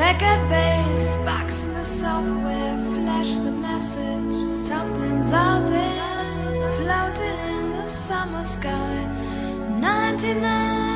Back at base, box in the software, flash the message. Something's out there, floating in the summer sky. 99.